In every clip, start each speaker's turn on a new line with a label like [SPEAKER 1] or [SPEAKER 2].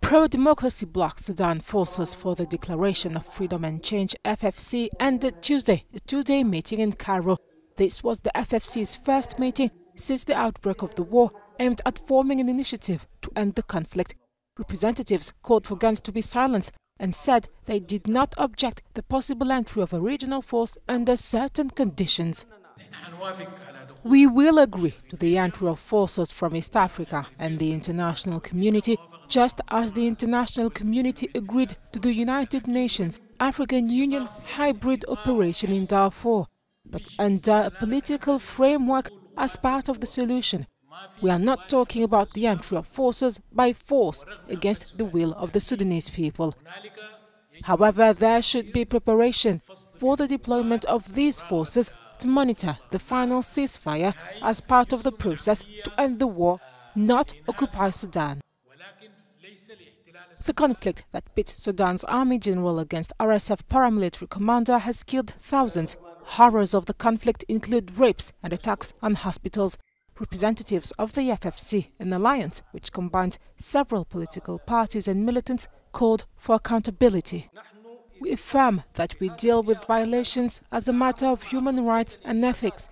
[SPEAKER 1] Pro-democracy bloc Sudan Forces for the Declaration of Freedom and Change FFC ended Tuesday a two-day meeting in Cairo. This was the FFC's first meeting since the outbreak of the war aimed at forming an initiative to end the conflict. Representatives called for guns to be silenced and said they did not object the possible entry of a regional force under certain conditions. We will agree to the entry of forces from East Africa and the international community just as the international community agreed to the United Nations African Union hybrid operation in Darfur, but under a political framework as part of the solution. We are not talking about the entry of forces by force against the will of the Sudanese people. However, there should be preparation for the deployment of these forces to monitor the final ceasefire as part of the process to end the war, not occupy Sudan. The conflict that pits Sudan's army general against RSF paramilitary commander has killed thousands. Horrors of the conflict include rapes and attacks on hospitals. Representatives of the FFC, an alliance which combines several political parties and militants, called for accountability. We affirm that we deal with violations as a matter of human rights and ethics.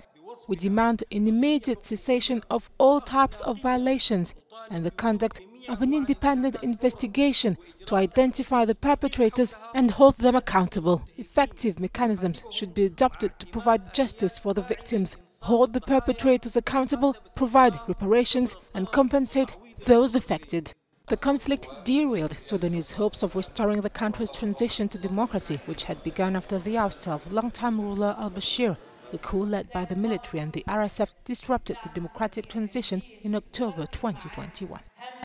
[SPEAKER 1] We demand an immediate cessation of all types of violations and the conduct of an independent investigation to identify the perpetrators and hold them accountable. Effective mechanisms should be adopted to provide justice for the victims, hold the perpetrators accountable, provide reparations and compensate those affected. The conflict derailed Sudanese hopes of restoring the country's transition to democracy, which had begun after the ouster of longtime ruler al-Bashir. A coup led by the military and the RSF disrupted the democratic transition in October 2021.